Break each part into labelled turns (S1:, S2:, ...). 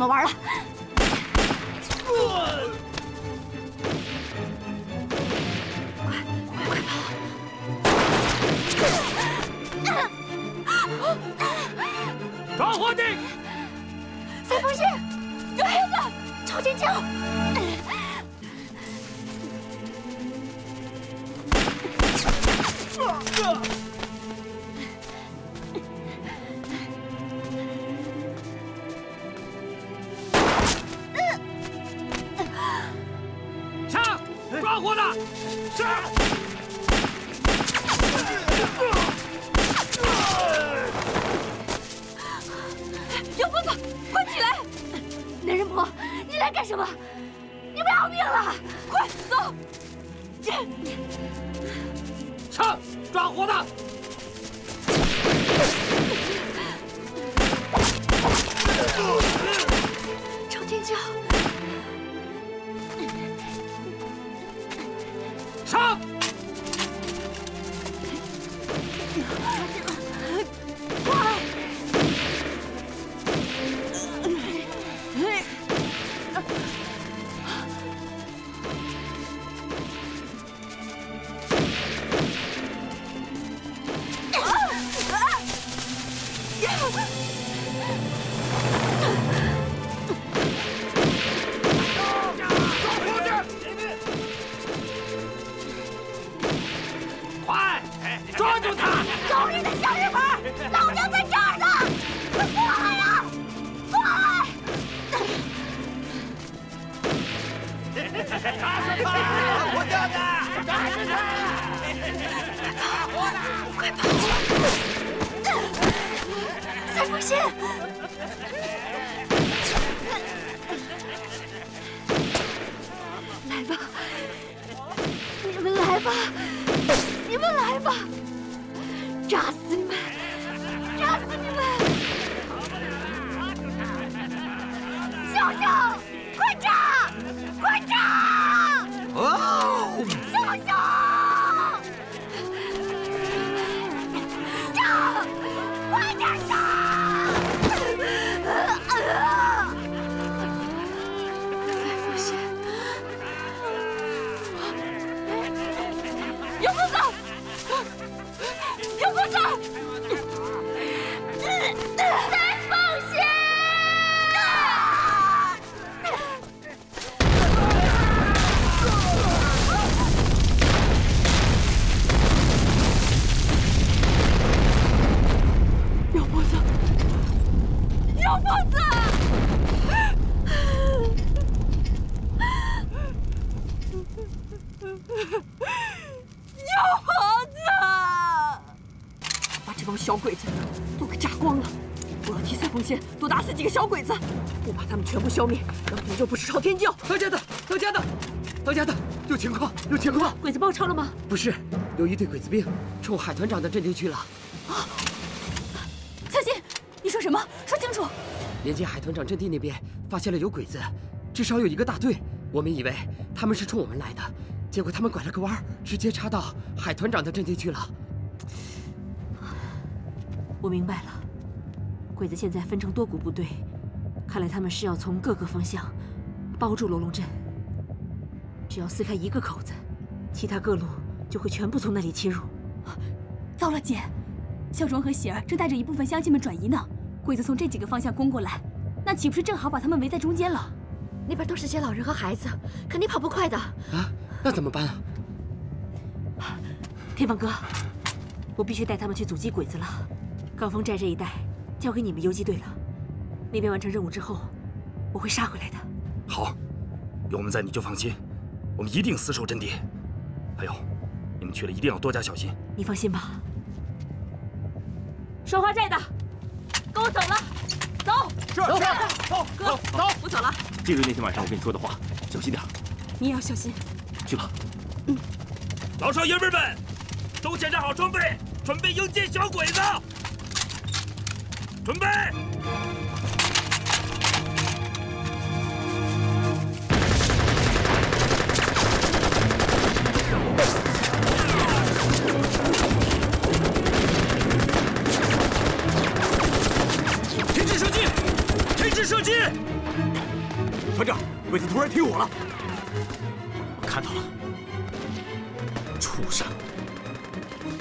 S1: 们玩了。快快快跑！
S2: 抓活的！
S1: 三黑子，超尖叫！
S2: 枪！杀。他
S1: 们全部消灭，老娘就不是朝天教！
S3: 当家的，当家的，当家的，有情况，有情况！
S1: 鬼子包抄了吗？
S3: 不是，有一队鬼子兵冲海团长的阵地去了。
S1: 啊小心！你说什么？说清楚！
S3: 连接海团长阵地那边发现了有鬼子，至少有一个大队。我们以为他们是冲我们来的，结果他们拐了个弯，直接插到海团长的阵地去了。
S1: 我明白了，鬼子现在分成多股部队，看来他们是要从各个方向包住罗龙镇。只要撕开一个口子，其他各路就会全部从那里切入。
S4: 糟了，姐，孝庄和喜儿正带着一部分乡亲们转移呢。鬼子从这几个方向攻过来，那岂不是正好把他们围在中间了？
S1: 那边都是些老人和孩子，肯定跑不快的。
S3: 啊，那怎么办啊？
S1: 天放哥，我必须带他们去阻击鬼子了。高峰寨这一带交给你们游击队了，那边完成任务之后，我会杀回来的。
S5: 好，有我们在，你就放心，我们一定死守阵地。还有，你们去了一定要多加小心。
S1: 你放心吧。双花寨的，跟我走了，走。
S2: 是是，走
S1: 哥，
S2: 走，
S1: 我走了。
S5: 记住那天晚上我跟你说的话，小心点。
S4: 你也要小心。
S5: 去吧。嗯。老少爷们们，都检查好装备，准备迎接小鬼子。准备。
S6: 畜生，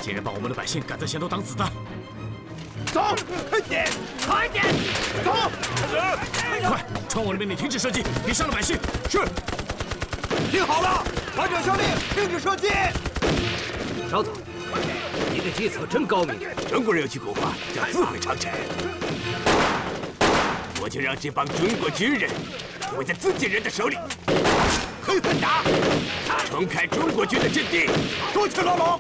S6: 竟然把我们的百姓赶在前头挡子弹！
S7: 走，快点，快点，走！
S6: 快，传我的命令停止射击，别伤了百姓。
S7: 是。听好了，团长下令停止射击。
S3: 稍等，你的计策真高明。
S8: 中国人有句古话叫“自毁长城”，我就让这帮中国军人毁在自己人的手里，狠狠打，冲开中国军的阵地，
S7: 夺取牢笼。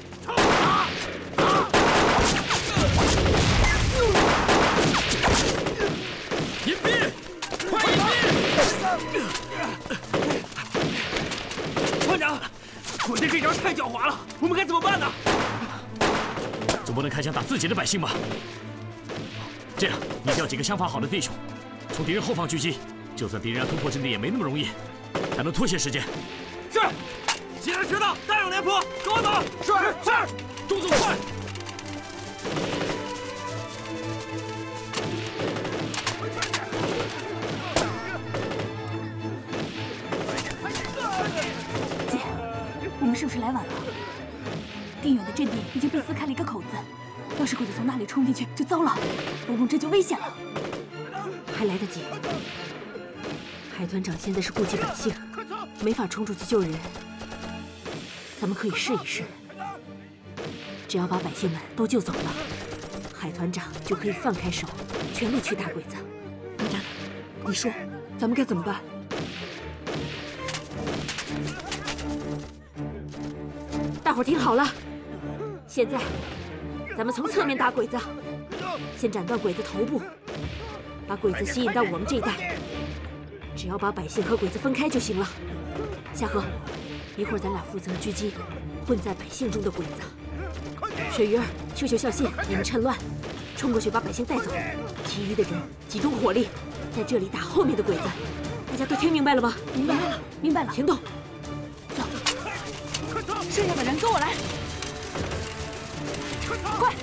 S6: 隐蔽，快隐蔽！
S7: 团长，鬼子这招太狡猾了，我们该怎么办呢？
S6: 总不能开枪打自己的百姓吧？这样，你调几个枪法好的弟兄，从敌人后方狙击，就算敌人要突破阵地也没那么容易，还能拖些时间。
S7: 是。几人学到，带上廉颇，跟我走。是是，
S6: 动作快。
S4: 姐，我们是不是来晚了？定远的阵地已经被撕开了一个口子，要是鬼子从那里冲进去，就糟了，罗龙镇就危险了。
S1: 还来得及。海团长现在是顾及百姓，没法冲出去救人。咱们可以试一试，只要把百姓们都救走了，海团长就可以放开手，全力去打鬼子。
S9: 团长，你说咱们该怎么办？
S1: 大伙儿听好了，现在咱们从侧面打鬼子，先斩断鬼子头部，把鬼子吸引到我们这一带，只要把百姓和鬼子分开就行了。夏荷。一会儿咱俩负责狙击混在百姓中的鬼子，水鱼儿、秀秀、孝信，你们趁乱冲过去把百姓带走，其余的人集中火力在这里打后面的鬼子。大家都听明白了吗？
S4: 明白了，明白了。
S1: 行动，
S4: 走，剩下的人跟我来，快！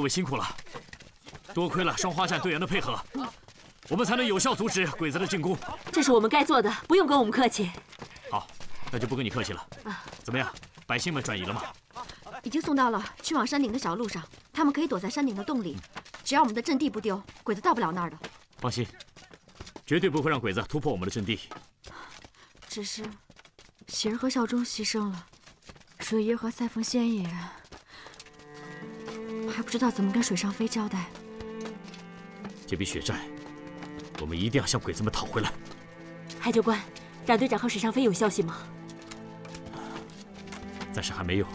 S6: 各位辛苦了，多亏了双花站队员的配合，我们才能有效阻止鬼子的进攻。
S1: 这是我们该做的，不用跟我们客气。
S6: 好，那就不跟你客气了。怎么样，百姓们转移了吗？
S2: 已经送到了去往山顶的小路上，他们可以躲在山顶的洞里。只要我们的阵地不丢，鬼子到不了那儿的。
S6: 放心，绝对不会让鬼子突破我们的阵地。
S2: 只是，喜儿和孝忠牺牲了，水爷和赛凤仙也还不知道怎么跟水上飞交代。
S6: 这笔血债，我们一定要向鬼子们讨回来。
S1: 海教官，冉队长和水上飞有消息吗？
S6: 暂时还没有。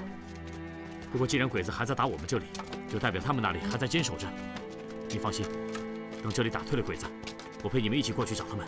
S6: 不过既然鬼子还在打我们这里，就代表他们那里还在坚守着。你放心，等这里打退了鬼子，我陪你们一起过去找他们。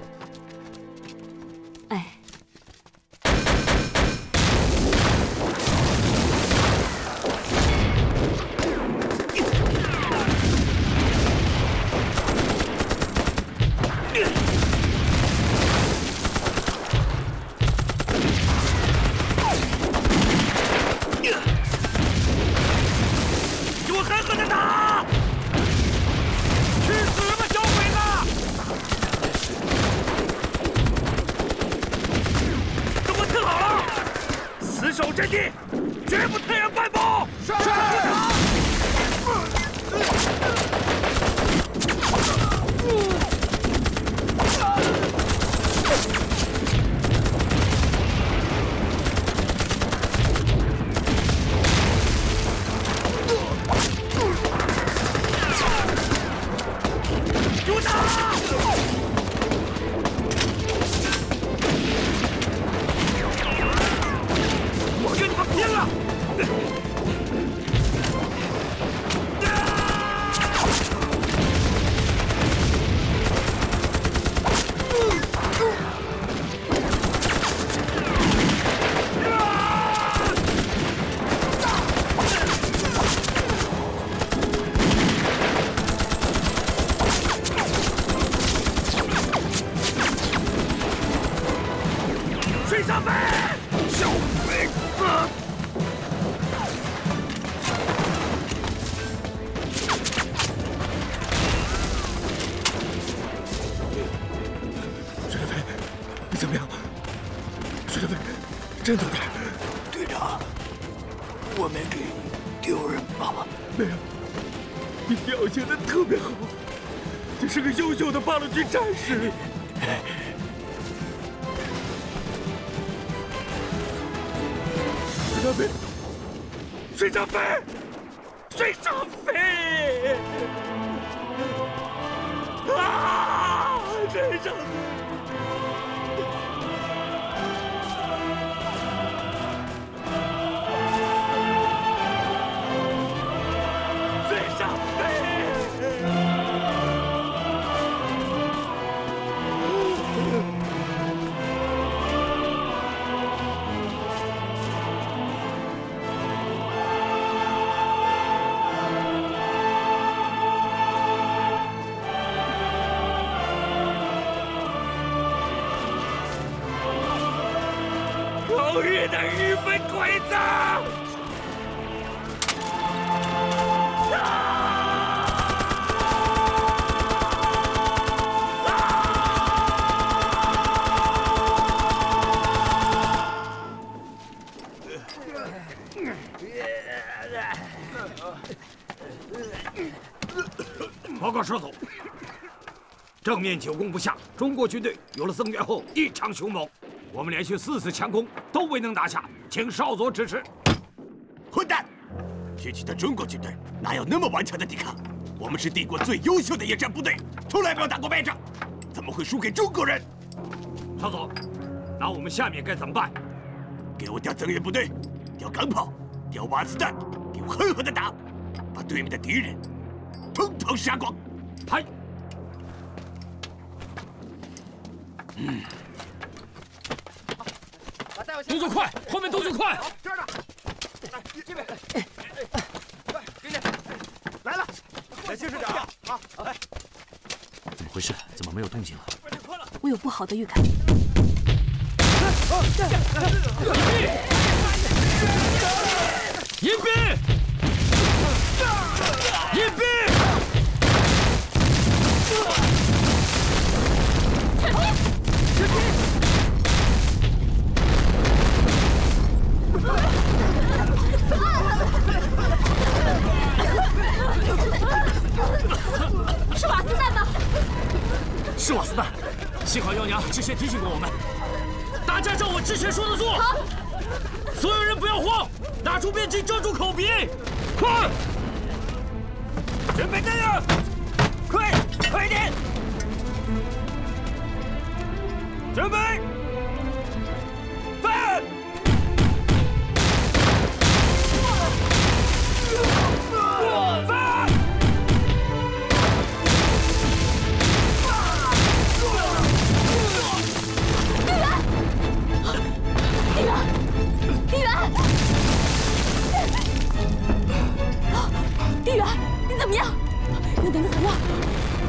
S5: 真的，
S10: 队长，我没给你丢人吧？
S5: 没有，你表现的特别好，你是个优秀的八路军战士。水上飞，水上飞，水上飞！啊，水上飞！狗日的日本鬼子！
S7: 报告少佐，正面久攻不下，中国军队有了增援后异常凶猛。我们连续四次强攻都未能拿下，请少佐指示。
S8: 混蛋！区区的中国军队哪有那么顽强的抵抗？我们是帝国最优秀的野战部队，从来没有打过败仗，怎么会输给中国人？
S7: 少佐，那我们下面该怎么办？
S8: 给我调增援部队，调钢炮，调瓦子弹，给我狠狠的打，把对面的敌人统统杀光！
S7: 嗨！
S6: 嗯，动作快，后面动作快！
S5: 这儿呢，来这边，快给你，来了，小心点啊！好，来。
S6: 怎么回事？怎么没有动静了？
S4: 我有不好的预感。
S6: 迎宾！迎宾！隐蔽！
S11: 是瓦斯弹吗？
S6: 是瓦斯弹，幸好幺娘之前提醒过我们，大家照我之前说的做。
S11: 好，
S6: 所有人不要慌，拿出面巾遮住口鼻，快！准备弹药，快，快一点！准备，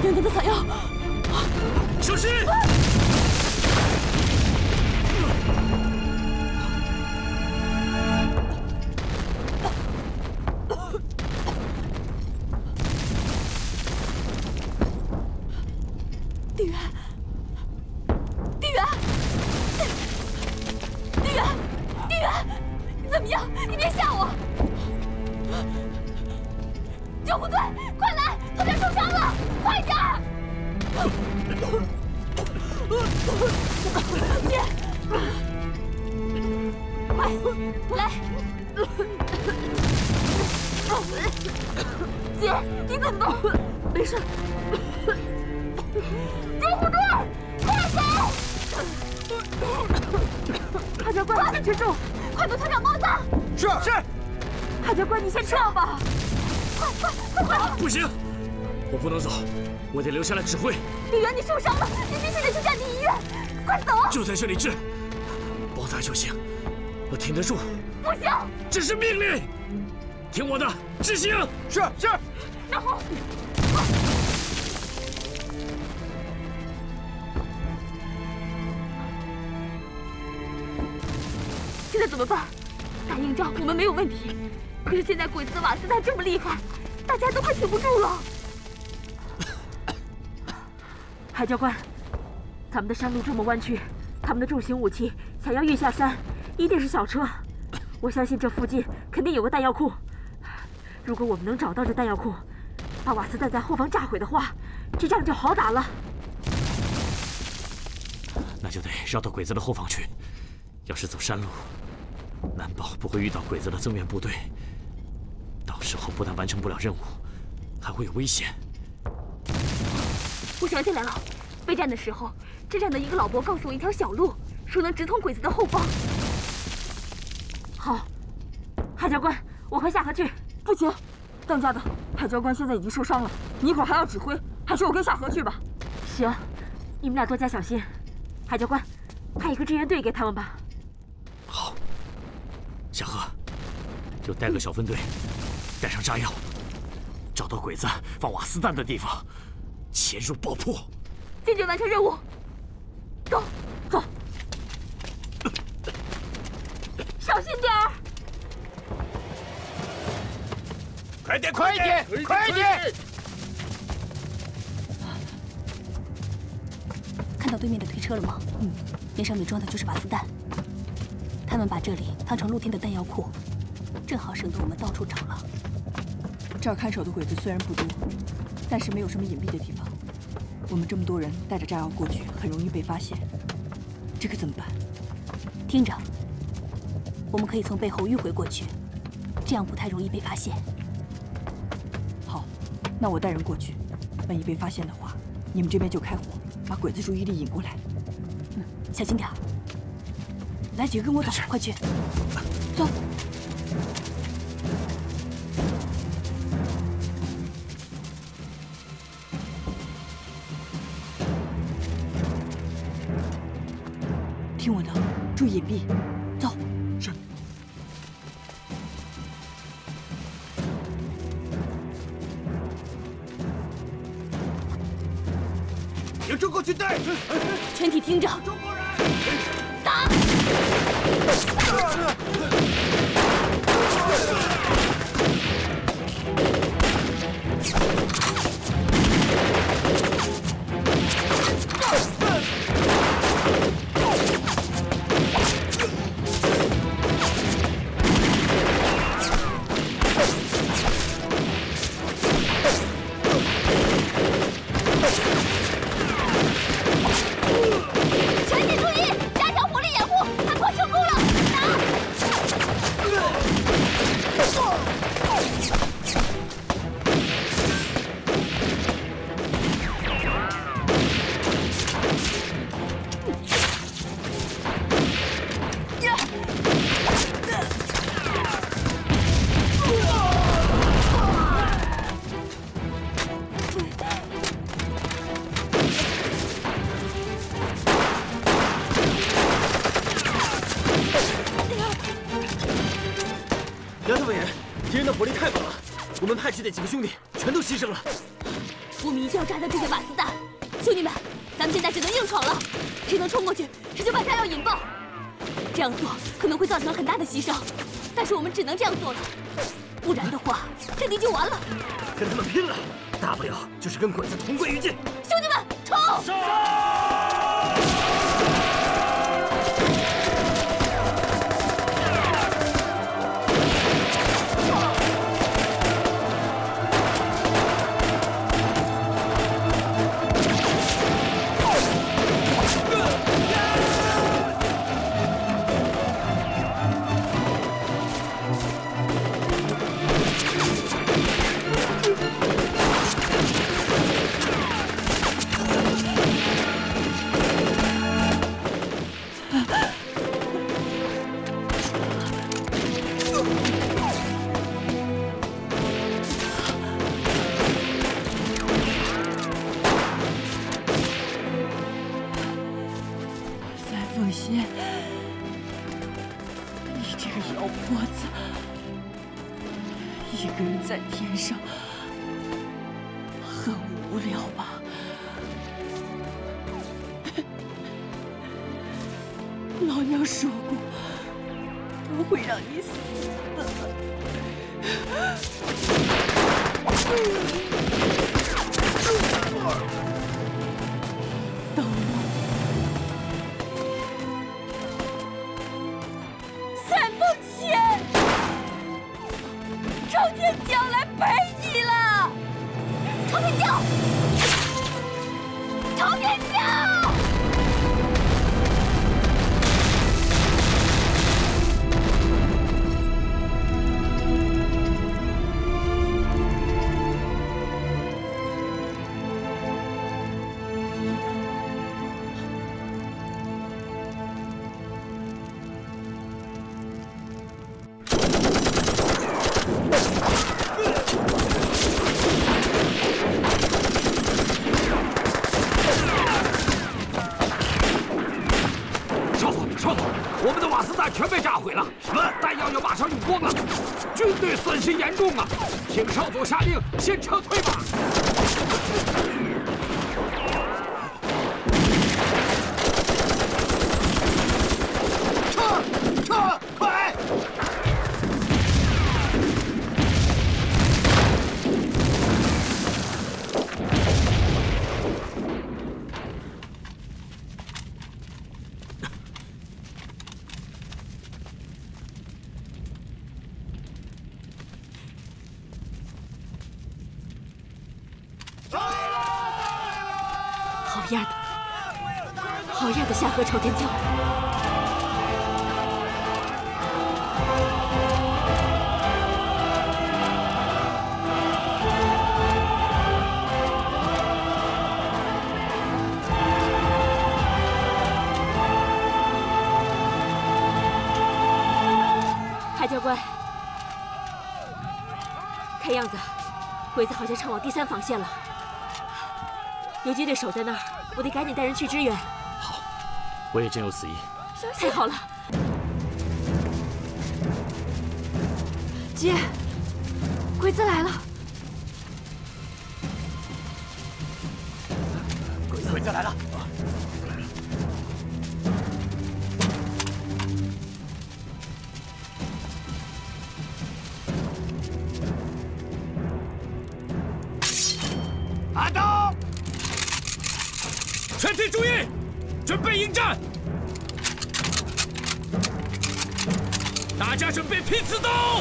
S11: 有能的草药，
S6: 小心！
S11: 快来！姐，你怎么了？没事。救护队，快走！海教官，你撑住，快给团长帽子。
S5: 是是。
S11: 海教官，你先撤吧。快快快快！
S6: 不行，我不能走，我得留下来指挥。
S11: 李元，你受伤了，你必须得去战地医院，快走！
S6: 就在这里治，包扎就行，挺得住。
S11: 不行，
S6: 这是命令，听我的，执行。
S5: 是是。
S11: 那好，现在怎么办？打硬仗我们没有问题，可是现在鬼子的瓦斯弹这么厉害，大家都快挺不住了。海教官，咱们的山路这么弯曲，他们的重型武器想要运下山，一定是小车。我相信这附近肯定有个弹药库。如果我们能找到这弹药库，把瓦斯弹在后方炸毁的话，这仗就好打了。
S6: 那就得绕到鬼子的后方去。要是走山路，难保不会遇到鬼子的增援部队。到时候不但完成不了任务，还会有危险。
S11: 我想起来了，备战的时候，这站的一个老伯告诉我一条小路，说能直通鬼子的后方。好，海教官，我和夏荷去。不行，当家的，海教官现在已经受伤了，你一会儿还要指挥，还是我跟夏荷去吧。行，你们俩多加小心。海教官，派一个支援队给他们吧。
S6: 好，夏荷，就带个小分队，带上炸药，找到鬼子放瓦斯弹的地方，潜入爆破，
S11: 坚决完成任务。走，走，小心点儿。
S5: 快点，快点，快点！
S11: 看到对面的推车了吗？嗯，那上面装的就是瓦斯弹。他们把这里当成露天的弹药库，正好省得我们到处找了。
S9: 这儿看守的鬼子虽然不多，但是没有什么隐蔽的地方。我们这么多人带着炸药过去，很容易被发现。这可怎么办？
S11: 听着，我们可以从背后迂回过去，这样不太容易被发现。
S9: 好，那我带人过去。万一被发现的话，你们这边就开火，把鬼子注意力引过来。
S11: 嗯，小心点儿。
S9: 来几个跟我走，快去，走。
S5: 有中国军队！
S11: 全体听着，
S5: 中国人！
S11: 打！
S7: 那几个兄弟全都牺牲了。
S11: 我们一定要炸掉这些瓦斯弹！兄弟们，咱们现在只能硬闯了，谁能冲过去，谁就把炸药引爆。这样做可能会造成很大的牺牲，但是我们只能这样做了，不然的话，阵地就完了。
S7: 跟他们拼了，大不了就是跟鬼子同归于尽。
S12: 下令先撤退吧。
S5: 撤撤，快！
S1: 好样的，好样的，下河朝天椒！海教官，看样子鬼子好像撤往第三防线了。游击队守在那儿，我得赶紧带人去支援。
S6: 我也真有此意。
S1: 太好了，
S2: 姐，鬼子来了！
S6: 准备迎战！大家准备拼刺刀！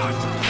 S11: Silence!